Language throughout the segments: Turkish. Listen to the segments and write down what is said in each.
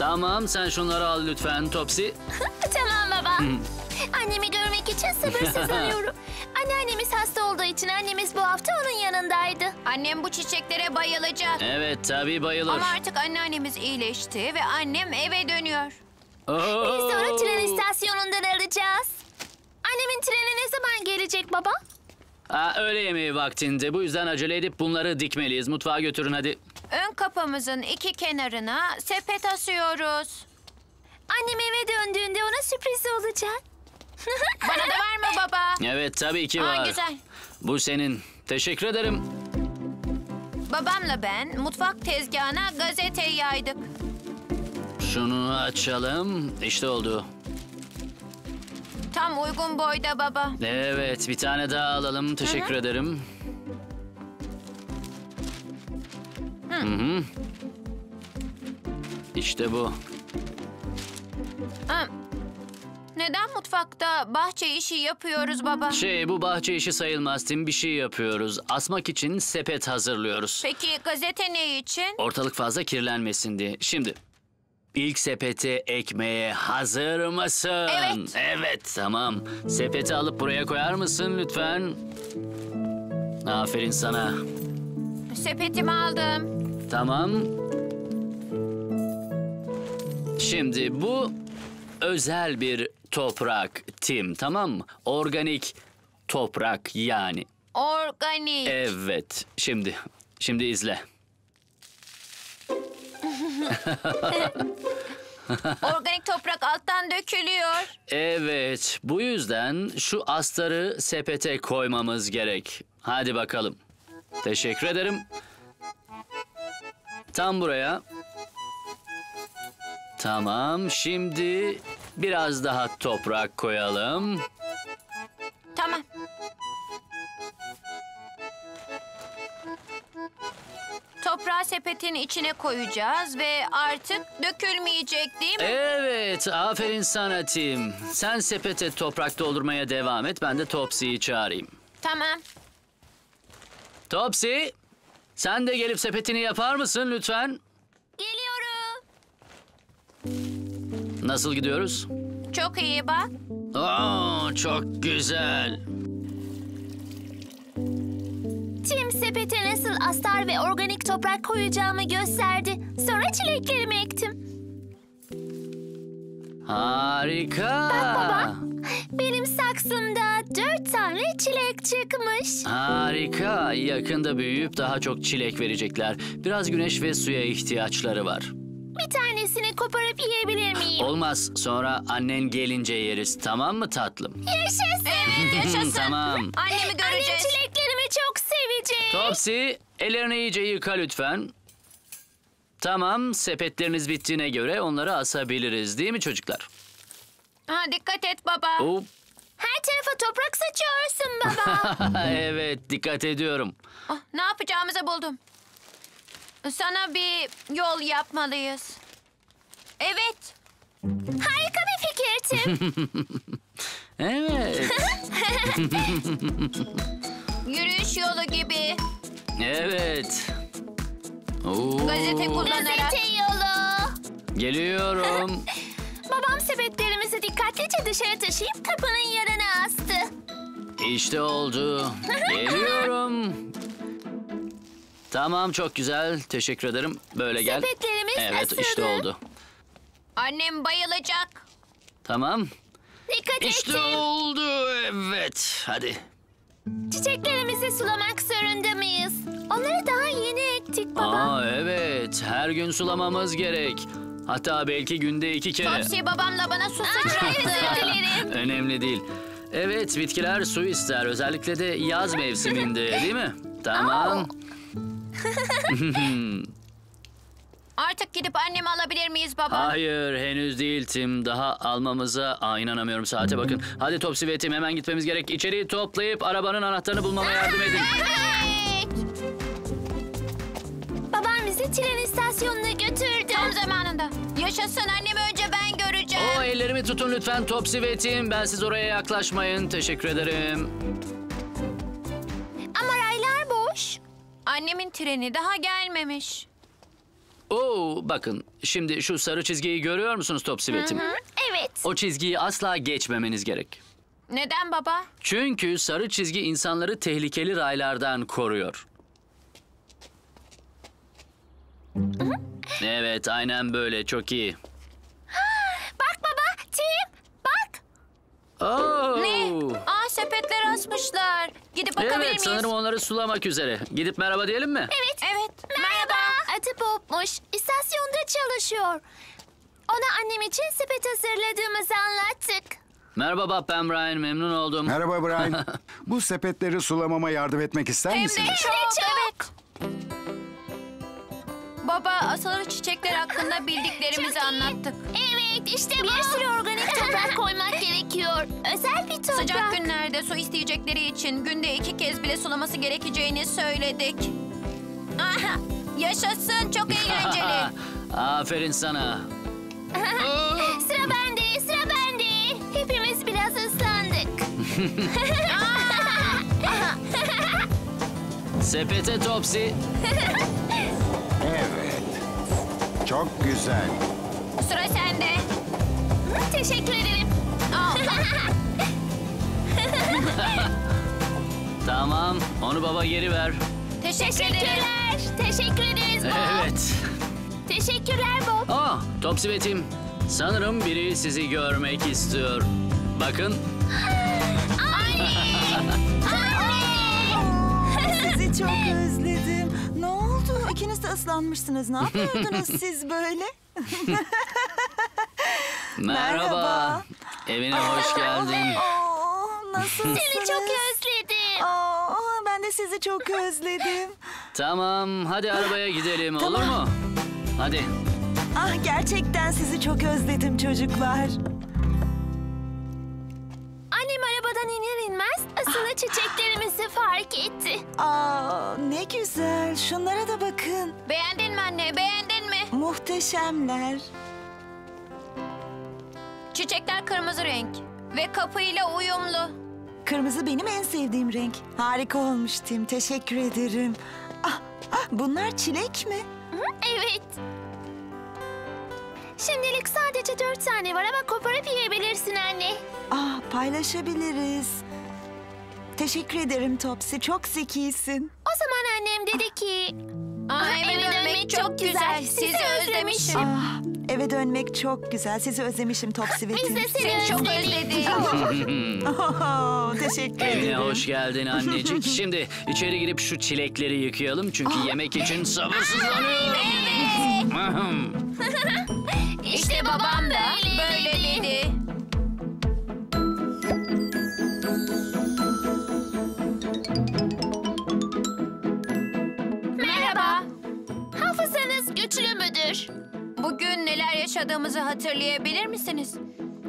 Tamam sen şunları al lütfen Topsy. tamam baba. Annemi görmek için sabırsızlanıyorum. Anneannemiz hasta olduğu için annemiz bu hafta onun yanındaydı. Annem bu çiçeklere bayılacak. Evet tabii bayılır. Ama artık anneannemiz iyileşti ve annem eve dönüyor. Oo! Sonra tren istasyonundan alacağız. Annemin treni ne zaman gelecek baba? Aa, öğle yemeği vaktinde. Bu yüzden acele edip bunları dikmeliyiz. Mutfağa götürün hadi. Ön kapımızın iki kenarına sepet asıyoruz. Annem eve döndüğünde ona sürpriz olacak. Bana da var mı baba? Evet tabii ki Aa, var. güzel. Bu senin. Teşekkür ederim. Babamla ben mutfak tezgahına gazete yaydık. Şunu açalım. İşte oldu. Tam uygun boyda baba. Evet bir tane daha alalım. Teşekkür ederim. Hı hı. İşte bu. Ha. Neden mutfakta bahçe işi yapıyoruz baba? Şey bu bahçe işi sayılmaz Tim. Bir şey yapıyoruz. Asmak için sepet hazırlıyoruz. Peki gazete ne için? Ortalık fazla kirlenmesin diye. Şimdi ilk sepeti ekmeye hazır mısın? Evet. Evet tamam. Sepeti alıp buraya koyar mısın lütfen? Aferin sana. Sepetimi aldım. Tamam. Şimdi bu özel bir toprak Tim tamam mı? Organik toprak yani. Organik. Evet. Şimdi şimdi izle. Organik toprak alttan dökülüyor. Evet, bu yüzden şu astarı sepete koymamız gerek. Hadi bakalım. Teşekkür ederim. Tam buraya. Tamam, şimdi biraz daha toprak koyalım. Tamam. Toprağı sepetin içine koyacağız ve artık dökülmeyecek değil mi? Evet, aferin sana Tim. Sen sepete toprak doldurmaya devam et, ben de Topsy'yi çağırayım. Tamam. Topsy, sen de gelip sepetini yapar mısın lütfen? Geliyorum. Nasıl gidiyoruz? Çok iyi bak. Oo, çok güzel. Tim sepete nasıl astar ve organik toprak koyacağımı gösterdi. Sonra çileklerimi ektim. Harika. Baba, benim saksımda dört tane çilek çıkmış. Harika. Yakında büyüyüp daha çok çilek verecekler. Biraz güneş ve suya ihtiyaçları var. Bir tanesini koparıp yiyebilir miyim? Olmaz. Sonra annen gelince yeriz. Tamam mı tatlım? Yaşasın. Evet yaşasın. tamam. Annemi Annem göreceğiz. çileklerimi çok sevecek. Topsy, ellerini iyice yıka lütfen. Tamam, sepetleriniz bittiğine göre onları asabiliriz değil mi çocuklar? Ha, dikkat et baba. Hop. Her tarafa toprak saçıyorsun baba. evet, dikkat ediyorum. Ah, ne yapacağımızı buldum. Sana bir yol yapmalıyız. Evet. Harika bir fikir Tim. Evet, Yürüyüş yolu gibi. evet. Oo, Gazete kullanarak. Gazete yolu. Geliyorum. Babam sepetlerimizi dikkatlice dışarı taşıyıp kapının yanına astı. İşte oldu. Geliyorum. Tamam çok güzel. Teşekkür ederim. Böyle gel. Sepetlerimiz Evet asılı. işte oldu. Annem bayılacak. Tamam. Dikkat İşte ettim. oldu. Evet. Hadi. Çiçeklerimizi sulamak zorunda mıyız? Onları daha yeni ektik baba. Aa evet. Her gün sulamamız gerek. Hatta belki günde iki kere. Topsy babamla bana su sıçrattı. Önemli değil. Evet bitkiler su ister. Özellikle de yaz mevsiminde değil mi? Tamam. Artık gidip annemi alabilir miyiz baba? Hayır henüz değil Tim. Daha almamıza... Aa inanamıyorum saate bakın. Hadi Topsy ve Tim hemen gitmemiz gerek. İçeriği toplayıp arabanın anahtarını bulmama yardım edin. Babam bizi tren istasyonuna götürdü. Tam zamanında. Yaşasın annemi önce ben göreceğim. O ellerimi tutun lütfen Topsy ve Tim. Ben siz oraya yaklaşmayın. Teşekkür ederim. Ama raylar boş. Annemin treni daha gelmemiş. Oo, bakın şimdi şu sarı çizgiyi görüyor musunuz Topsy ve Tim? Hı, evet. O çizgiyi asla geçmemeniz gerek. Neden baba? Çünkü sarı çizgi insanları tehlikeli raylardan koruyor. Evet, aynen böyle. Çok iyi. Bak baba, Tim. Bak. Oo. Ne? Aa sepetler asmışlar. Gidip bakabilir Evet, miyiz? sanırım onları sulamak üzere. Gidip merhaba diyelim mi? Evet. Evet. Merhaba. Adı Bob'muş. İstasyonda çalışıyor. Ona annem için sepet hazırladığımızı anlattık. Merhaba Bob, ben Brian. Memnun oldum. Merhaba Brian. Bu sepetleri sulamama yardım etmek ister Hem de misiniz? çok. çok. Evet. Baba asılı çiçekler hakkında bildiklerimizi anlattık. Evet, işte bu. Bir sürü organik toprak koymak gerekiyor. Özel bir toprak. Sıcak günlerde su isteyecekleri için günde iki kez bile sulaması gerekeceğini söyledik. Aha, yaşasın çok eğlenceli. Aferin sana. Sıra bende, sıra bende. Hepimiz biraz ıslandık. Sepete Topsy. Evet. Çok güzel. Sıra sende. Teşekkür ederim. Tamam, onu baba geri ver. Teşekkür. Teşekkürler. Teşekkür ederiz Bob. Evet. Teşekkürler Bob. Aa, Topsy ve Tim. Sanırım biri sizi görmek istiyor. Bakın. Anne! Anne! Sizi çok özledim. De ıslanmışsınız. Ne yapıyordunuz siz böyle? Merhaba. Evine hoş geldin. Oo, nasılsınız? Seni çok özledim. Aa, ben de sizi çok özledim. Tamam, hadi arabaya gidelim olur Tamam. mu? Hadi. Ah gerçekten sizi çok özledim çocuklar. Annem arabadan iner inmez asılı çiçeklerimizi fark etti. Aa ne güzel. Şunlara da bakın. Beğendin mi anne beğendin mi? Muhteşemler. Çiçekler kırmızı renk ve kapıyla uyumlu. Kırmızı benim en sevdiğim renk. Harika olmuş Tim. Teşekkür ederim. Ah, ah, bunlar çilek mi? Hı, Evet. Şimdilik sadece dört tane var ama koparıp yiyebilirsin anne. Ah paylaşabiliriz. Teşekkür ederim Topsy. Çok zekisin. O zaman annem dedi ki... Aa, eve dönmek çok güzel. Sizi özlemişim. Ah, eve dönmek çok güzel. Sizi özlemişim Topsy ve Biz de seni Seni çok özledik. özledim. Oh, teşekkür Evine ederim. hoş geldin annecik. Şimdi içeri girip şu çilekleri yıkayalım çünkü yemek için sabırsızlanıyorum. Ahım. İşte babam da böyle dedi. Merhaba. Hafızanız güçlü müdür? Bugün neler yaşadığımızı hatırlayabilir misiniz?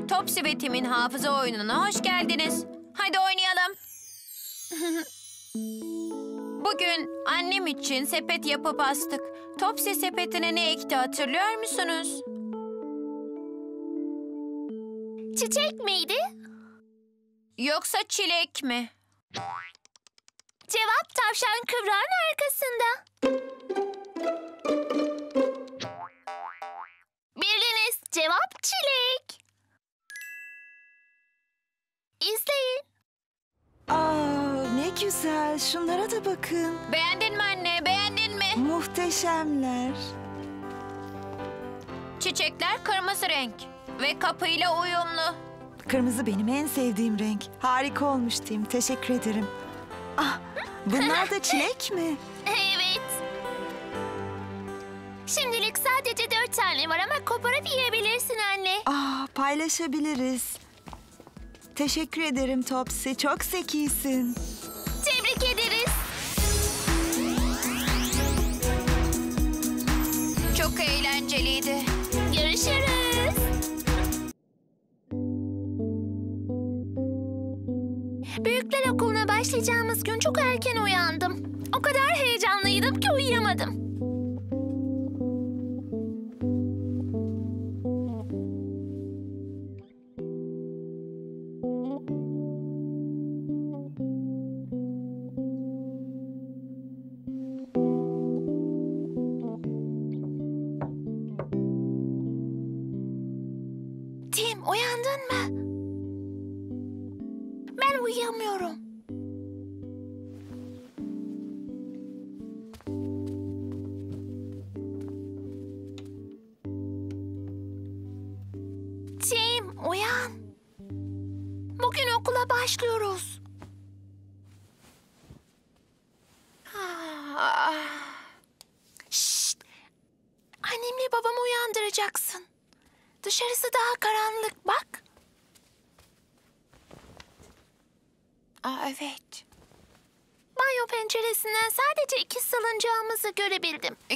Topsy ve Tim'in hafıza oyununa hoş geldiniz. Hadi oynayalım. Bugün annem için sepet yapıp astık. Topsy sepetine ne ekti hatırlıyor musunuz? Çiçek miydi? Yoksa çilek mi? Cevap tavşan kıvrağın arkasında. Bildiniz. Cevap çilek. İzleyin. Aa, ne güzel. Şunlara da bakın. Beğendin mi anne? Beğendin mi? Muhteşemler. Çiçekler kırmızı renk ve kapıyla uyumlu. Kırmızı benim en sevdiğim renk. Harika olmuş Tim. Teşekkür ederim. Ah, bunlar da çilek mi? Evet. Şimdilik sadece dört tane var ama koparıp yiyebilirsin anne. Ah, paylaşabiliriz. Teşekkür ederim Topsy. Çok zekisin. Tebrik ederiz. Çok eğlenceliydi. Görüşürüz. Büyükler okuluna başlayacağımız gün çok erken uyandım. O kadar heyecanlıydım ki uyuyamadım.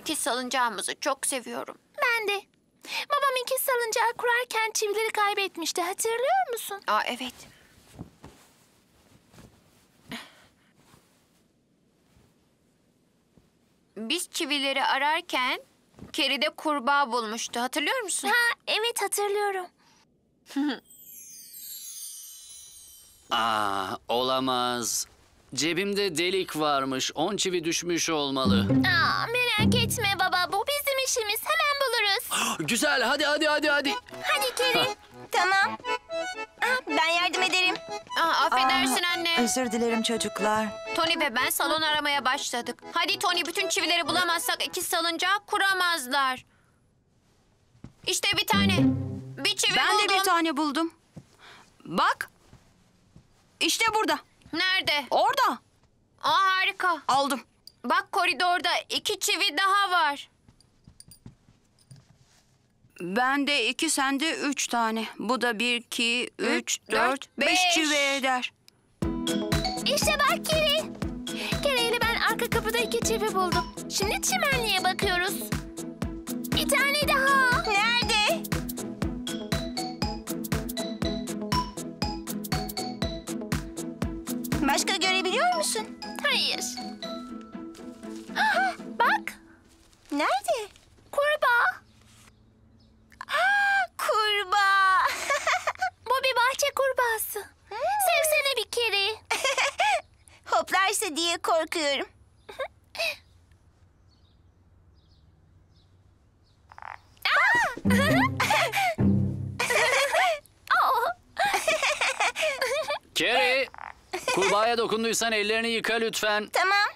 Görebildim. İki salıncağımızı çok seviyorum. Ben de. Babam iki salıncağı kurarken çivileri kaybetmişti. Hatırlıyor musun? Aa evet. Biz çivileri ararken Keri de kurbağa bulmuştu. Hatırlıyor musun? Ha evet hatırlıyorum. Aa, olamaz. Cebimde delik varmış. On çivi düşmüş olmalı. Aa, merak etme baba bu bizim işimiz. Hemen buluruz. Güzel hadi hadi hadi hadi. Hadi Keri. tamam. ben yardım ederim. Aa, affedersin anne. Özür dilerim çocuklar. Tony ve ben salon aramaya başladık. Hadi Tony bütün çivileri bulamazsak iki salıncağı kuramazlar. İşte bir tane. Bir çivi Ben buldum. de bir tane buldum. Bak. İşte burada. Nerede? Orada. Aa harika. Aldım. Bak koridorda iki çivi daha var. Bende iki, sende üç tane. Bu da bir, iki, üç, Üç, dört, dört, beş, beş. çivi eder. İşte bak. Keri ile ben arka kapıda iki çivi buldum. Şimdi çimenliğe bakıyoruz. Bir tane daha. Nerede? Başka görebiliyor musun? Hayır. Aha, bak. Nerede? Kurbağa. Aa, kurbağa. Bu bir bahçe kurbağası. Sevsene bir kere. Hoplarsa diye korkuyorum. Kerry. Kurbağaya dokunduysan ellerini yıka lütfen. Tamam.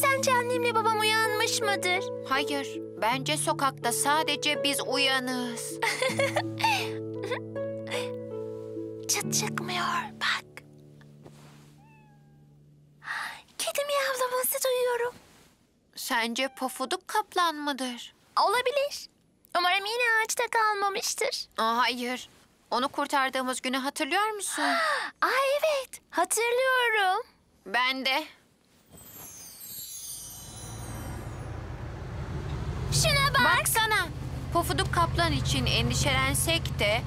Sence annemle babam uyanmış mıdır? Hayır. Bence sokakta sadece biz uyanığız. Çıt çıkmıyor bak. Kedi miyavlaması duyuyorum. Sence pofuduk kaplan mıdır? Olabilir. Umarım yine ağaçta kalmamıştır. Aa, hayır. Onu kurtardığımız günü hatırlıyor musun? Aa evet hatırlıyorum. ben de. Şuna bak. Baksana. Pofuduk kaplan için endişelensek de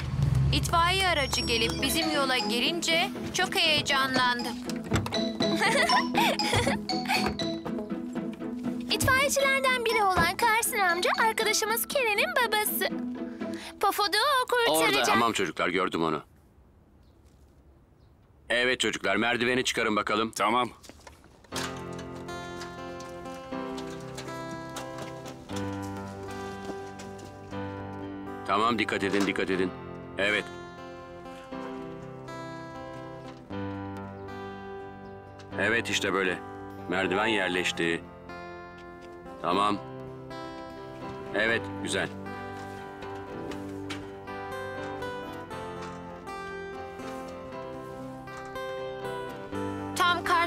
itfaiye aracı gelip bizim yola girince çok heyecanlandık. İtfaiyecilerden biri olan Carson amca arkadaşımız Keren'in babası. Pofuduk'u o kurtaracak. Orada. Tamam çocuklar gördüm onu. Evet çocuklar merdiveni çıkarın bakalım. Tamam. Tamam dikkat edin dikkat edin. Evet. Evet işte böyle. Merdiven yerleşti. Tamam. Evet güzel.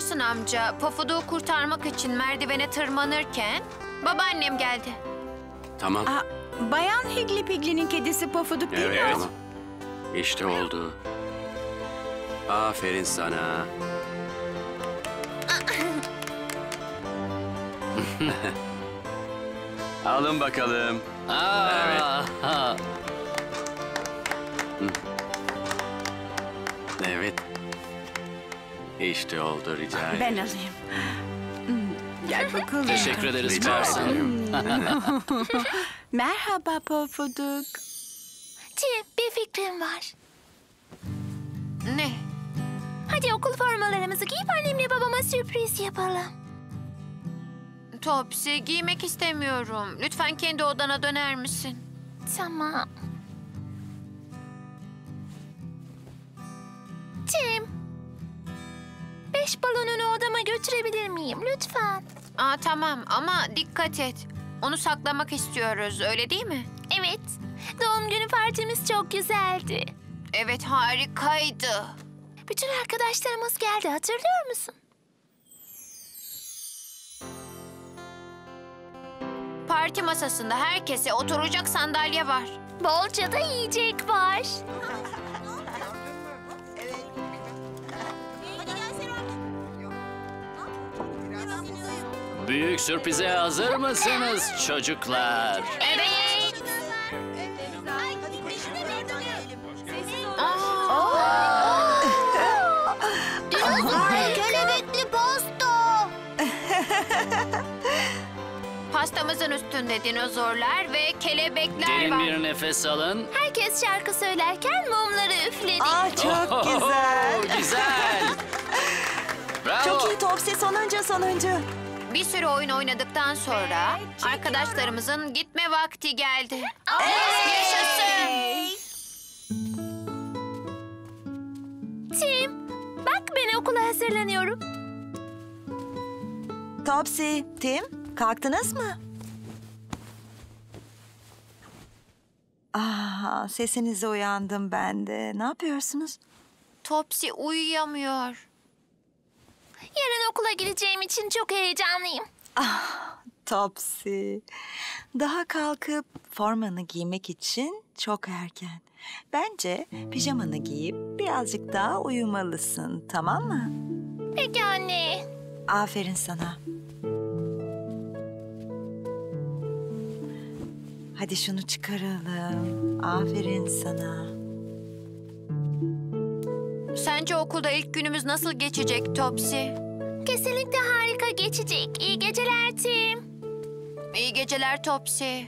Carson amca Pofuduk'u kurtarmak için merdivene tırmanırken babaannem geldi. Tamam. Aa, Bayan Higli Pigli'nin kedisi Pofuduk değil Evet mi? tamam. İşte oldu. Aferin sana. Alın bakalım. Aa, Evet. ha. Evet. İşte oldu rica ederim. Ben alayım. Hmm, gel bakalım. Teşekkür ederiz Rica Carson. Merhaba Pofuduk. Cip bir fikrim var. Ne? Hadi okul formalarımızı giyip annemle babama sürpriz yapalım. Topsi giymek istemiyorum. Lütfen kendi odana döner misin? Tamam. Cim Beş balonunu odama götürebilir miyim lütfen? Aa tamam ama dikkat et. Onu saklamak istiyoruz öyle değil mi? Evet. Doğum günü partimiz çok güzeldi. Evet harikaydı. Bütün arkadaşlarımız geldi hatırlıyor musun? Parti masasında herkese oturacak sandalye var. Bolca da yiyecek var. Büyük sürprize hazır mısınız çocuklar? Evet. Dinozor kelebekli pasta. Pastamızın üstünde dinozorlar ve kelebekler Derin var. bir nefes alın. Herkes şarkı söylerken mumları üfledik. Aa çok güzel. Güzel. Bravo. Çok iyi Topsy sonuncu sonuncu. Bir sürü oyun oynadıktan sonra arkadaşlarımızın gitme vakti geldi. Yaşasın. Tim, bak ben okula hazırlanıyorum. Topsy, Tim kalktınız mı? Ah, sesinize uyandım ben de. Ne yapıyorsunuz? Topsy uyuyamıyor. Yarın okula gideceğim için çok heyecanlıyım. Topsy. Daha kalkıp formanı giymek için çok erken. Bence pijamanı giyip birazcık daha uyumalısın, tamam mı? Peki anne. Aferin sana. Hadi şunu çıkaralım. Aferin sana. Sence okulda ilk günümüz nasıl geçecek Topsy? Kesinlikle harika geçecek. İyi geceler Tim. İyi geceler Topsy.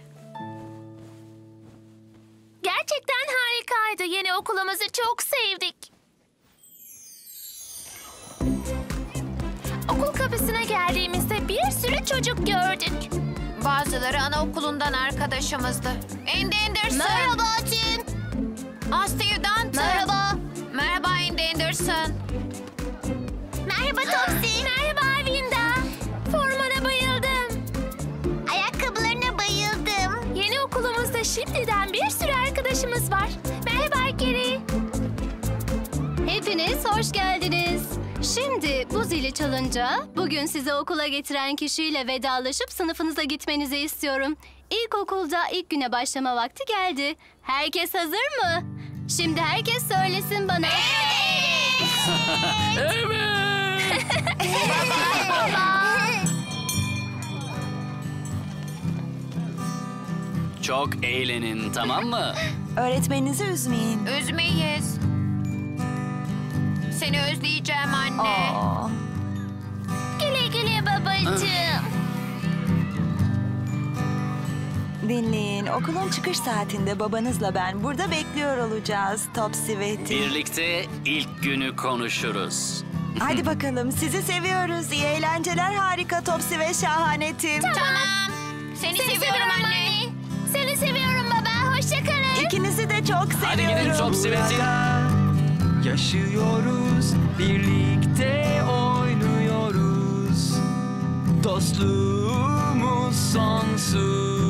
Gerçekten harikaydı. Yeni okulumuzu çok sevdik. Okul kapısına geldiğimizde bir sürü çocuk gördük. Bazıları anaokulundan arkadaşımızdı. Andy Anderson. Merhaba Tim. Aa, Steve Danton. Merhaba. Merhaba Andy Anderson. Merhaba Topsy. Merhaba Vinda. Formana bayıldım. Ayakkabılarına bayıldım. Yeni okulumuzda şimdiden bir sürü arkadaşımız var. Merhaba Geri. Hepiniz hoş geldiniz. Şimdi bu zili çalınca bugün sizi okula getiren kişiyle vedalaşıp sınıfınıza gitmenizi istiyorum. İlkokulda ilk güne başlama vakti geldi. Herkes hazır mı? Şimdi herkes söylesin bana. Evet. Çok eğlenin tamam mı? Öğretmeninizi üzmeyin. Üzmeyiz. Seni özleyeceğim anne. Aa, Güle güle babacığım. dinleyin. Okulun çıkış saatinde babanızla ben burada bekliyor olacağız Topsy ve Tim. Birlikte ilk günü konuşuruz. Hadi bakalım sizi seviyoruz. İyi eğlenceler harika Topsy ve şahane Tim. Tamam. Seni, Seni seviyorum anne. Seni seviyorum baba. Hoşçakalın. İkinizi de çok Hadi seviyorum. gidelim çok sivetin. Yaşıyoruz, birlikte oynuyoruz. Dostluğumuz sonsuz.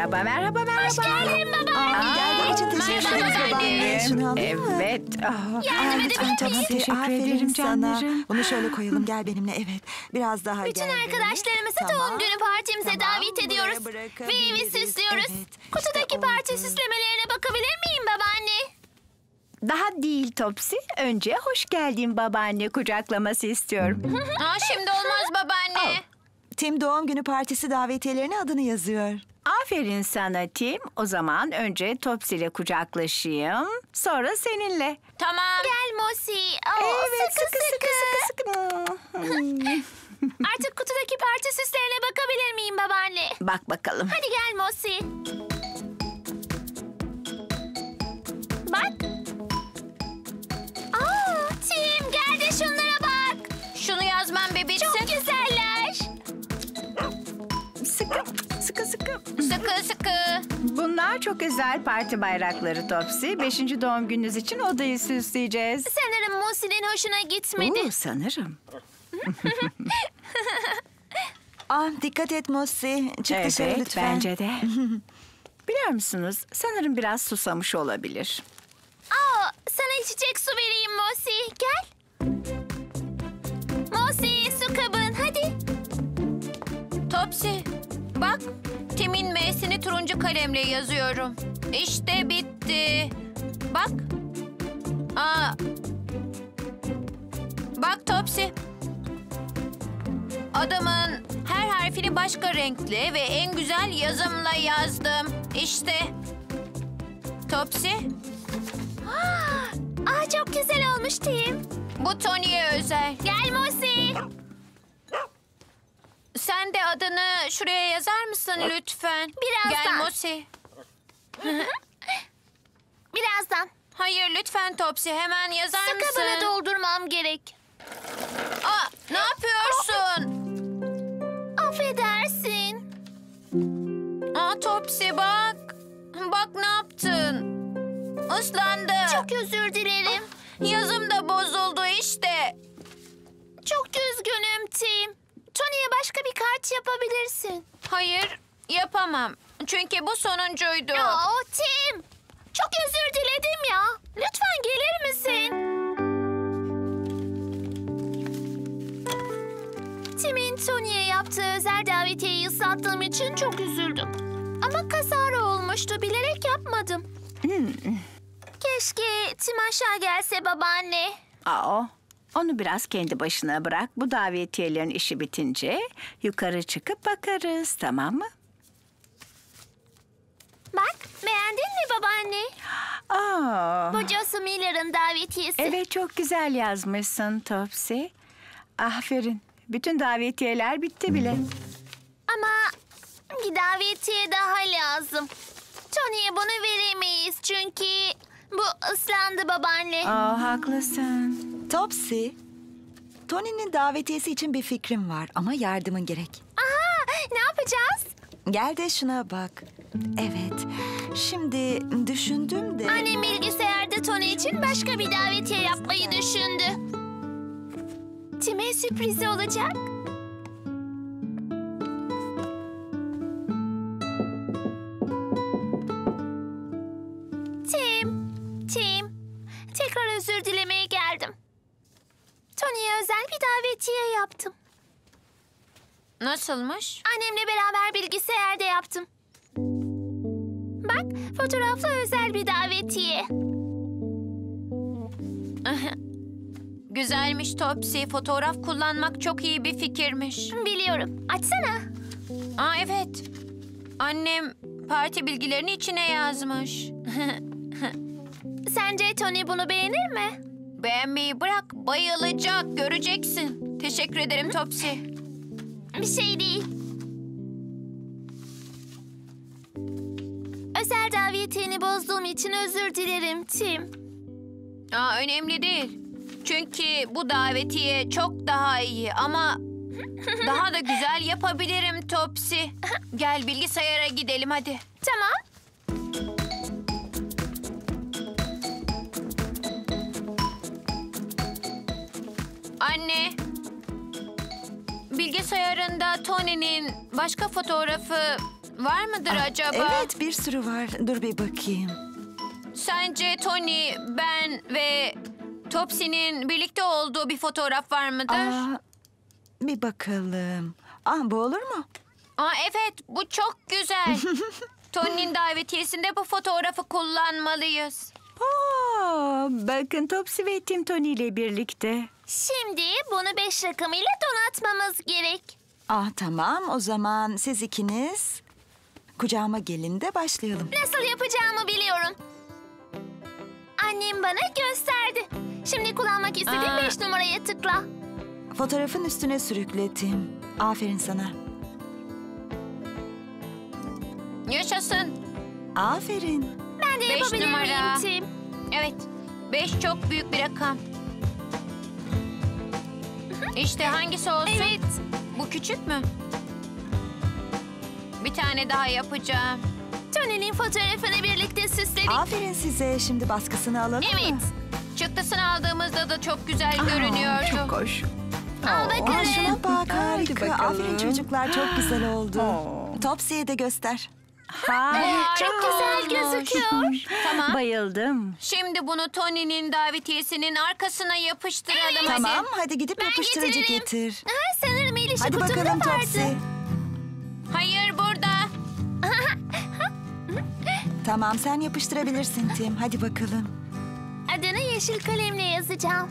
Merhaba, merhaba, merhaba. Hoş geldin baba. Aa, geldiğin için teşekkür merhaba ederiz babaanne. anne. Şunu alayım mı? Evet. ah. Yardım lütfen edebilir miyim? Teşekkür Aferin ederim sana. canlarım. Bunu şöyle koyalım. Gel benimle. Evet. Biraz daha Bütün gel. arkadaşlarımızı benimle. doğum günü partimize Tamam, davet buraya ediyoruz. Ve evi bırakabiliriz. süslüyoruz. Evet, Kutudaki işte parti oldu. süslemelerine bakabilir miyim babaanne? Daha değil Topsy. Önce hoş geldin babaanne kucaklaması istiyorum. Aa, şimdi olmaz babaanne. Tim doğum günü partisi davetiyelerine adını yazıyor. Aferin sana Tim. O zaman önce Topsy ile kucaklaşayım. Sonra seninle. Tamam. Gel Mosi. Oo, Evet, sıkı sıkı. sıkı sıkı. Artık kutudaki parti süslerine bakabilir miyim babaanne? Bak bakalım. Hadi gel Mosi. Bak. Aa, Tim gel de şunlara bak. Şunu yazmam bir bitsin. Çok güzeller. Çok özel parti bayrakları Topsy. Beşinci doğum gününüz için odayı süsleyeceğiz. Sanırım Musi'nin hoşuna gitmedi. Oo, sanırım. Ah, dikkat et Mosi. Çık dışarı Evet, lütfen. bence de. Biliyor musunuz, sanırım biraz susamış olabilir. Aa, sana içecek su vereyim Mosi. Gel. Mosi su kabın hadi. Topsy, bak. Tim'in M'sini turuncu kalemle yazıyorum. İşte bitti. Bak. Aa. Bak Topsy. Adamın her harfini başka renkle ve en güzel yazımla yazdım. İşte. Topsy, Aa, çok güzel olmuş Tim. bu Tony'ye özel. Gel Mosi. Sen de adını şuraya yazar mısın lütfen? Birazdan. Gel Mosi. Birazdan. Hayır lütfen Topsy hemen yazar Su mısın? kabını doldurmam gerek. Aa, ne yapıyorsun? Affedersin. Aa Topsy bak. Bak ne yaptın. Islandı. Çok özür dilerim. Yazım da bozuldu işte. Çok üzgünüm Tim. Başka bir kart yapabilirsin. Hayır yapamam. Çünkü bu sonuncuydu. Aa, Tim. Çok özür diledim ya. Lütfen gelir misin? Tim'in Tony'ye yaptığı özel davetiyeyi ıslattığım için çok üzüldüm. Ama kazara olmuştu. Bilerek yapmadım. Keşke Tim aşağı gelse babaanne. Aa, onu biraz kendi başına bırak. Bu davetiyelerin işi bitince yukarı çıkıp bakarız, tamam mı? Bak beğendin mi babaanne? Aa, Bu Josie Miller'ın davetiyesi. evet çok güzel yazmışsın Topsy. Aferin. Bütün davetiyeler bitti bile. Ama bir davetiye daha lazım. Tony'ye bunu veremeyiz çünkü bu ıslandı babaanne. Aa, haklısın. Topsy. Tony'nin davetiyesi için bir fikrim var ama yardımın gerek. Aha ne yapacağız? Gel de şuna bak. Evet. Şimdi düşündüm de... Annem bilgisayarda Tony için başka bir davetiye yapmayı düşündü. Tim'e sürprizi olacak. Nasılmış? Annemle beraber bilgisayarda yaptım. Bak, fotoğraflı özel bir davetiye. Güzelmiş Topsy. Fotoğraf kullanmak çok iyi bir fikirmiş. Biliyorum. Açsana. Aa evet. Annem parti bilgilerini içine yazmış. Sence Tony bunu beğenir mi? Beğenmeyi bırak, bayılacak, göreceksin. Teşekkür ederim Topsy. Bir şey değil. Özel davetiyeni bozduğum için özür dilerim Tim. Aa, önemli değil. Çünkü bu davetiye çok daha iyi ama daha da güzel yapabilirim Topsy. Gel bilgisayara gidelim hadi. Tamam. Anne. Bilgisayarında Tony'nin başka fotoğrafı var mıdır acaba? Evet bir sürü var. Dur bir bakayım. Sence Tony, ben ve Topsy'nin birlikte olduğu bir fotoğraf var mıdır? Aa, Aa, bir bakalım. Ah bu olur mu? evet, bu çok güzel. Tony'nin davetiyesinde bu fotoğrafı kullanmalıyız. Aa, bakın Topsy ve Tim Tony ile birlikte. Şimdi bunu beş rakamıyla donatmamız gerek. Ah tamam o zaman siz ikiniz kucağıma gelin de başlayalım. Nasıl yapacağımı biliyorum. Annem bana gösterdi. Şimdi kullanmak istediğim Aa. beş numaraya tıkla. Fotoğrafın üstüne sürükledim. Aferin sana. Yaşasın. Aferin. Ben de Beş yapabilir numara. miyim Tim? Evet, beş çok büyük bir rakam. İşte hangisi olsun? Evet. Bu küçük mü? Bir tane daha yapacağım. Tony'nin fotoğrafını birlikte süsledik. Aferin size. Şimdi baskısını alalım Evet. mı? Çıktısını aldığımızda da çok güzel Aa, görünüyordu. Çok hoş. Al Aa, bakalım. şuna bak harika. bakalım. Aferin çocuklar çok güzel oldu. Topsy'ye de göster. Harika. Çok güzel gözüküyor. Tamam. Bayıldım. Şimdi bunu Tony'nin davetiyesinin arkasına yapıştıralım hadi. Tamam hadi gidip Ben yapıştırıcı getiririm. getir. Ha, sanırım el işi Hadi kutumda bakalım vardı. Topsy. Hayır burada. Tamam sen yapıştırabilirsin Tim. Hadi bakalım. Adını yeşil kalemle yazacağım.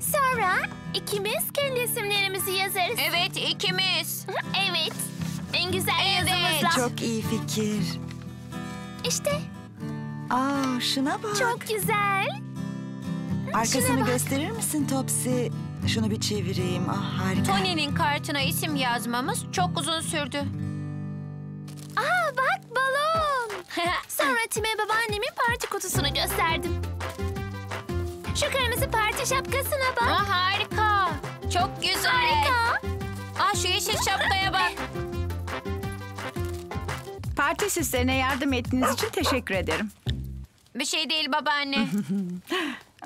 Sonra ikimiz kendi isimlerimizi yazarız. Evet ikimiz. Evet. En güzel Evet. yazımızla. Çok iyi fikir. İşte Aa şuna bak. çok güzel. Arkasını gösterir misin Topsy? Şunu bir çevireyim. Ah harika. Tony'nin kartına isim yazmamız çok uzun sürdü. Aa bak balon. Sonra Tim'e babaannemin parti kutusunu gösterdim. Şu kırmızı parti şapkasına bak. Aa, harika. Çok güzel. Harika. Aa, şu yeşil şapkaya bak. Parti süslerine yardım ettiğiniz için teşekkür ederim. Bir şey değil babaanne.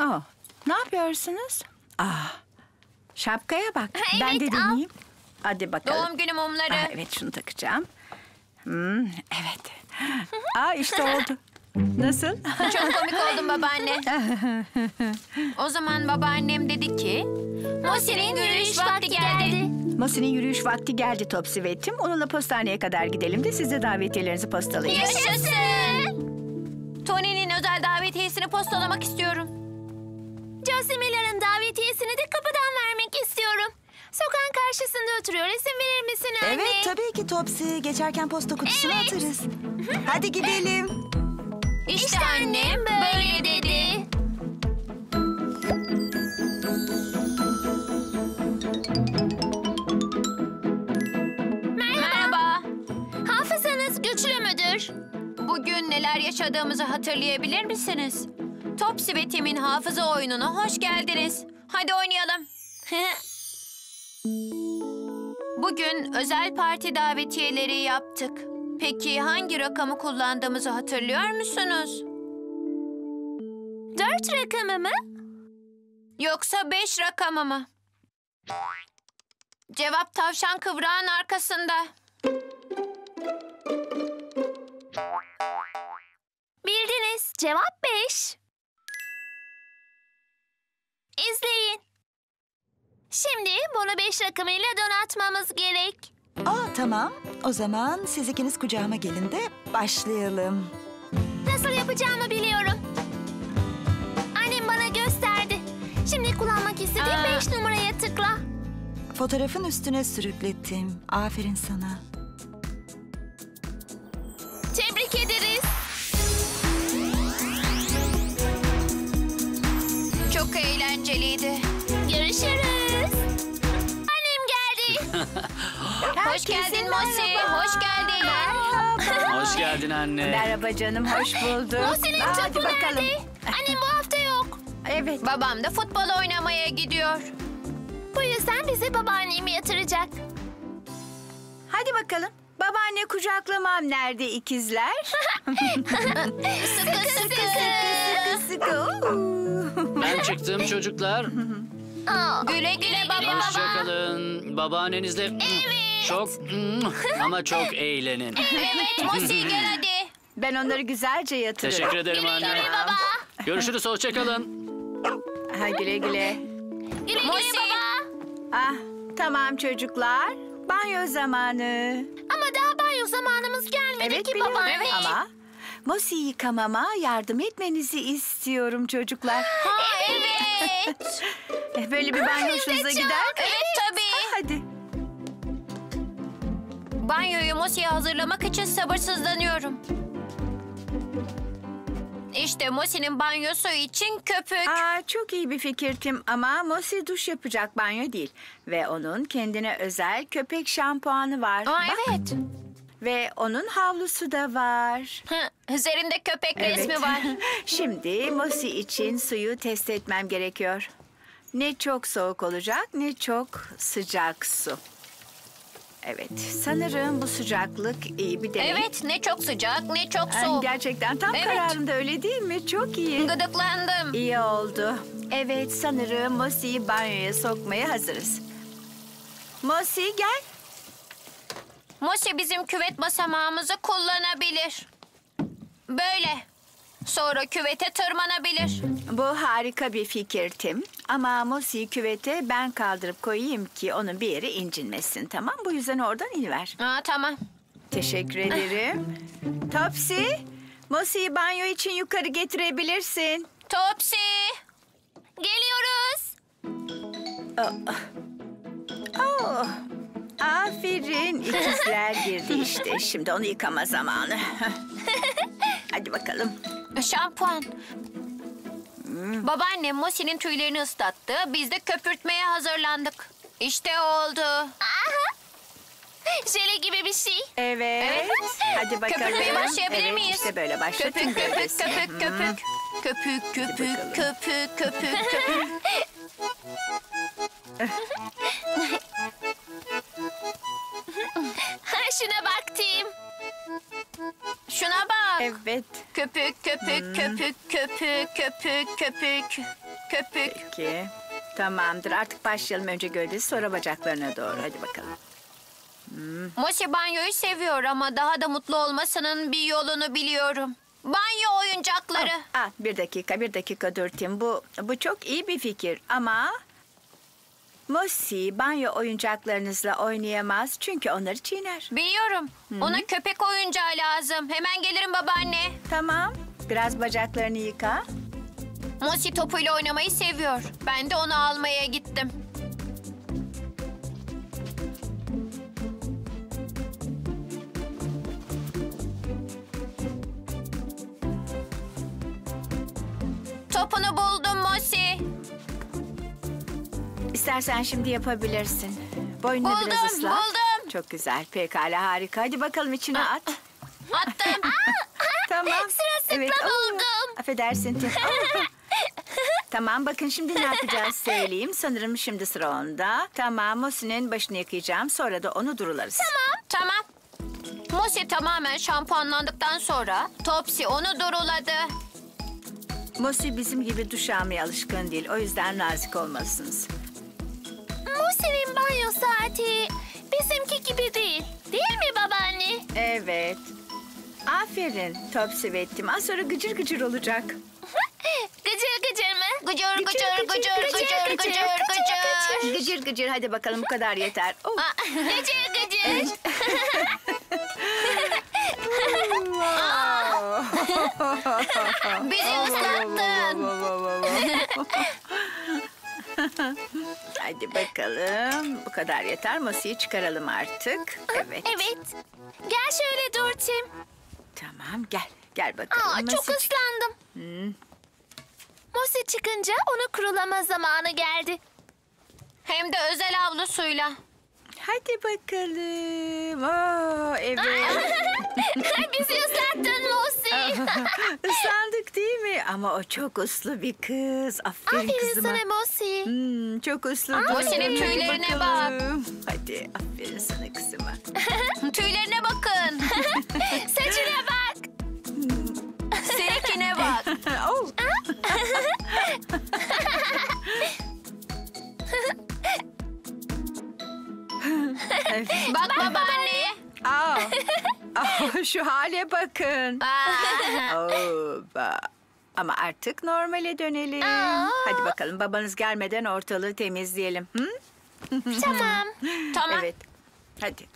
Oh, ne yapıyorsunuz? Ah, şapkaya bak. ben Evet, de al. deneyeyim. Hadi bakalım. Doğum günü mumları. Ah, evet şunu takacağım. Hmm, evet. Aa işte oldu. Nasıl? Çok komik oldun babaanne. o zaman babaannem dedi ki... Mosi'nin yürüyüş vakti geldi. Mosi'nin yürüyüş vakti geldi Topsy ve Tim. Onunla postaneye kadar gidelim de size davetiyelerinizi postalayın. Yaşasın. Tony'nin özel davetiyesini postalamak istiyorum. Josie Miller'ın davetiyesini de kapıdan vermek istiyorum. Sokağın karşısında oturuyor. İsim verir misin anne? Evet tabii ki Topsy. Geçerken posta kutusuna Evet. atarız. Hadi gidelim. İşte, İşte annem böyle dedi. Hafızanız güçlü müdür? Bugün neler yaşadığımızı hatırlayabilir misiniz? Topsy ve Tim'in hafıza oyununa hoş geldiniz. Hadi oynayalım. Bugün özel parti davetiyeleri yaptık. Peki hangi rakamı kullandığımızı hatırlıyor musunuz? Dört rakamı mı? Yoksa beş rakamı mı? Cevap tavşan kıvrağın arkasında. Bildiniz. Cevap beş. İzleyin. Şimdi bunu beş rakamıyla donatmamız gerek. Aa tamam. O zaman siz ikiniz kucağıma gelin de başlayalım. Nasıl yapacağımı biliyorum. Annem bana gösterdi. Şimdi kullanmak istediğim Aa. beş numaraya tıkla. Fotoğrafın üstüne sürüklettim. Aferin sana. Tebrik ederiz. Çok eğlenceliydi. Görüşürüz. Annem geldi. Hoş geldin Mosi. Hoş geldin. Hoş geldin anne. Merhaba canım, hoş bulduk. Mosin'in Hadi topu bakalım. nerede? Annem bu hafta yok. Evet. Babam da futbol oynamaya gidiyor. Bu yüzden bizi babaannemi yatıracak. Hadi bakalım. Babaanne kucaklamam nerede ikizler? Sıkı sıkı. sıkı sıkı. Oo. Ben çıktım çocuklar. Aa, Güle güle baba. Hoşçakalın. Babaannenizle çok ama çok eğlenin. Evet Mosi gel hadi. Ben onları güzelce yatırırım. Teşekkür ederim anne. baba. Görüşürüz hoşçakalın. Ha güle güle. Güle güle Mosi. baba. Ah tamam çocuklar. Banyo zamanı. Ama zamanımız gelmedi Evet ki biliyorum babaanne. ama Mosi yıkamama yardım etmenizi istiyorum çocuklar. Ha evet. Eh, Böyle bir banyo hoşunuza gider. evet tabii. Hadi. Banyoyu Mosi'ye hazırlamak için sabırsızlanıyorum. İşte Mosi'nin banyosu için köpük. Aa, çok iyi bir fikir Tim ama Mosi duş yapacak banyo değil. Ve onun kendine özel köpek şampuanı var. Aa, Bak, evet. Ve onun havlusu da var. Hı, Üzerinde köpek resmi var. Şimdi Mosi için suyu test etmem gerekiyor. Ne çok soğuk olacak ne çok sıcak su. Evet, sanırım bu sıcaklık iyi bir deney. Evet ne çok sıcak ne çok soğuk. Gerçekten tam Evet. kararında öyle değil mi? Çok iyi. Gıdıklandım. İyi oldu. Evet, sanırım Mosi'yi banyoya sokmaya hazırız. Mosi gel. Mosi bizim küvet basamağımızı kullanabilir. Böyle. Sonra küvete tırmanabilir. Bu harika bir fikir Tim. Ama Mosi'yi küvete ben kaldırıp koyayım ki onun bir yeri incinmesin tamam Bu yüzden oradan iniver. Aa, tamam. Teşekkür ederim. Topsy, Mosi'yi banyo için yukarı getirebilirsin. Topsy. Geliyoruz. Oh, aferin. İkizler girdi işte. Şimdi onu yıkama zamanı. Hadi bakalım. Şampuan. Babaannem Mosi'nin tüylerini ıslattı. Biz de köpürtmeye hazırlandık. İşte oldu. Aha. Jeli gibi bir şey. Evet. Evet. Hadi bakalım. Köpürtmeye başlayabilir evet, miyiz? işte böyle başlatın Köpük köpük köpük köpük. Köpük köpük köpük köpük köpük. Şuna bak Tim. Şuna bak. Evet. Köpük köpük köpük köpük köpük köpük köpük. Peki. Tamamdır. Artık başlayalım. Önce gövdesi sonra bacaklarına doğru. Hadi bakalım. Mosi banyoyu seviyor ama daha da mutlu olmasının bir yolunu biliyorum. Banyo oyuncakları. Ah, bir dakika, bir dakika dur Tim. Bu, bu çok iyi bir fikir ama... Mosi banyo oyuncaklarınızla oynayamaz çünkü onları çiğner. Biliyorum. Ona köpek oyuncağı lazım. Hemen gelirim babaanne. Tamam. Biraz bacaklarını yıka. Mosi topuyla oynamayı seviyor. Ben de onu almaya gittim. Topunu buldum Mosi. İstersen şimdi yapabilirsin. Boynunu Buldum, biraz ıslat. buldum. Çok güzel. Pekala harika. Hadi bakalım içine at. Attım. tamam. Sırılsıklam oo. oldum. Affedersin Tim. Oo. tamam bakın şimdi ne yapacağız söyleyeyim. Sanırım şimdi sıra onda. Tamam Mosi'nin başını yıkayacağım. Sonra da onu durularız. Tamam. Mosi tamamen şampuanlandıktan sonra Topsy onu duruladı. Mosi bizim gibi duş almaya alışkın değil. O yüzden nazik olmalısınız. Musi'nin banyo saati bizimki gibi değil. Değil mi babaanne? Evet. Aferin Topsy ve Tim. Az sonra gıcır gıcır olacak. Gıcır gıcır mı? Gıcır gıcır gıcır gıcır gıcır gıcır. Gıcır gıcır hadi bakalım bu kadar yeter. Oh. Gıcır gıcır. Bizi ıslattın. Hadi bakalım. Bu kadar yeter. Mosi'yi çıkaralım artık. Evet. evet. Gel şöyle dur Tim. Tamam gel. Gel bakalım. Aa, çok Mosi çık- ıslandım. Musi çıkınca onu kurulama zamanı geldi. Hem de özel havlusuyla. Hadi bakalım. Oo, evet. Bizi ıslattın Musi. Islandık değil mi? Ama o çok uslu bir kız. Aferin, Aferin kızıma. sana Musi. Hmm, çok uslu. Mosi'nin tüylerine bakalım. Hadi aferin sana kızıma. Tüylerine bakın. Saçına bak. Seninkine bak. oh. Bak babaanneye. Aa. Aa, şu hale bakın. Aa. Oba. Ama artık normale dönelim. Hadi bakalım babanız gelmeden ortalığı temizleyelim. Hı? Tamam. Tamam. Evet. Hadi.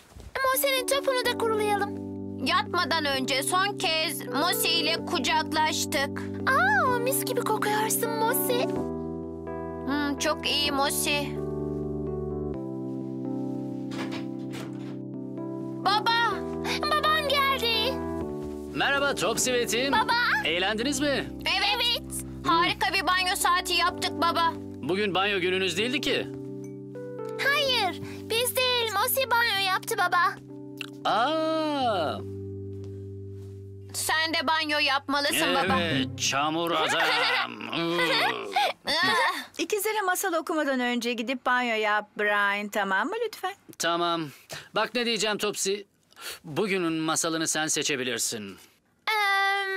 Musi'nin topunu da kurulayalım. Yatmadan önce son kez Mosi ile kucaklaştık. Aa, mis gibi kokuyorsun Musi. Hmm, çok iyi Mosi. Merhaba Topsy ve Tim. Baba. Eğlendiniz mi? Evet. Harika bir banyo saati yaptık baba. Bugün banyo gününüz değildi ki. Hayır, biz değil. Musi banyo yaptı baba. Aa, Sen de banyo yapmalısın baba. evet çamur adam. İkizlere masal okumadan önce gidip banyo yap Brian tamam mı lütfen? tamam. Bak ne diyeceğim Topsy. Bugünün masalını sen seçebilirsin.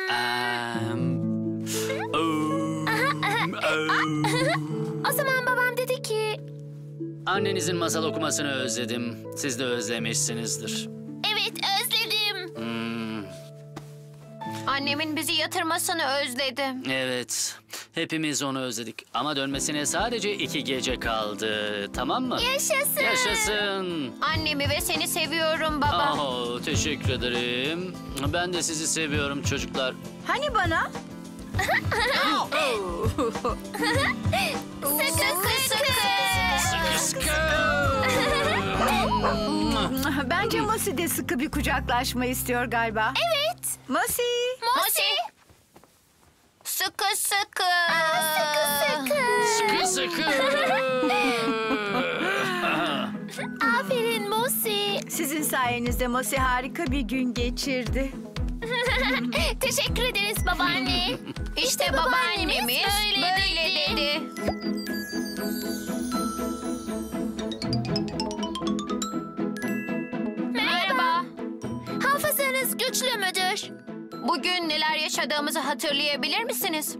Em, om, om. o zaman babam dedi ki... Annenizin masal okumasını özledim. Siz de özlemişsinizdir. Evet özledim. Hmm, Annemin bizi yatırmasını özledim. evet. Hepimiz onu özledik. Ama dönmesine sadece iki gece kaldı. Tamam mı? Yaşasın. Yaşasın. Annemi ve seni seviyorum baba. Oh, teşekkür ederim. Ben de sizi seviyorum çocuklar. Hani bana? Sıkı sıkı. Bence Mosi de sıkı bir kucaklaşma istiyor galiba. Evet. Mosi. Mosi. Sıkı sıkı. Sıkı sıkı. Sıkı sıkı. Aferin Mosi. Sizin sayenizde Mosi harika bir gün geçirdi. Teşekkür ederiz babaanne. İşte babaannemiz böyle dedi. Merhaba. Hafızanız güçlü müdür? Bugün neler yaşadığımızı hatırlayabilir misiniz?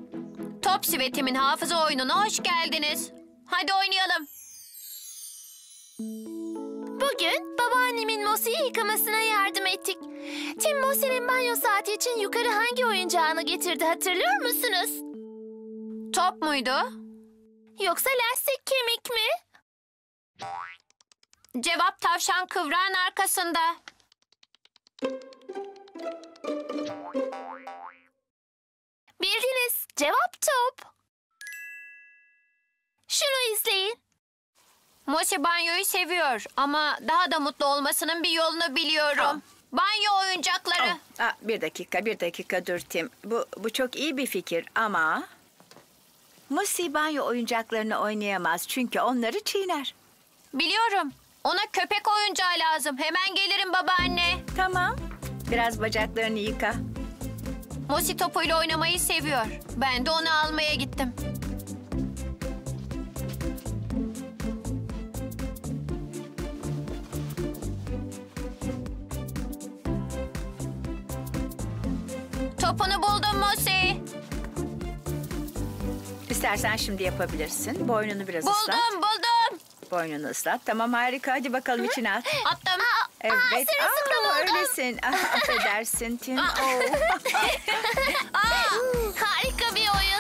Topsy ve Tim'in hafıza oyununa hoş geldiniz. Hadi oynayalım. Bugün babaannemin Mosi'yi yıkamasına yardım ettik. Tim Mosi'nin banyo saati için yukarı hangi oyuncağını getirdi hatırlıyor musunuz? Top muydu? Yoksa lastik kemik mi? Cevap tavşan kıvrağın arkasında. Bildiniz. Cevap top. Şunu izleyin. Mosi banyoyu seviyor ama daha da mutlu olmasının bir yolunu biliyorum. Banyo oyuncakları. Aa, bir dakika, bir dakika dur Tim. Bu, bu çok iyi bir fikir ama... Mosi banyo oyuncaklarını oynayamaz çünkü onları çiğner. Biliyorum. Ona köpek oyuncağı lazım. Hemen gelirim babaanne. Tamam. Biraz bacaklarını yıka. Mosi topuyla oynamayı seviyor. Ben de onu almaya gittim. Topunu buldum Mosi. İstersen şimdi yapabilirsin. Boynunu biraz ıslat. Buldum buldum. Boynunu ıslat. Tamam harika. Hadi bakalım içine at. Attım. Evet. sırılsıklam Aa, oldum. öylesin. Affedersin Tim. Oh. Harika bir oyun.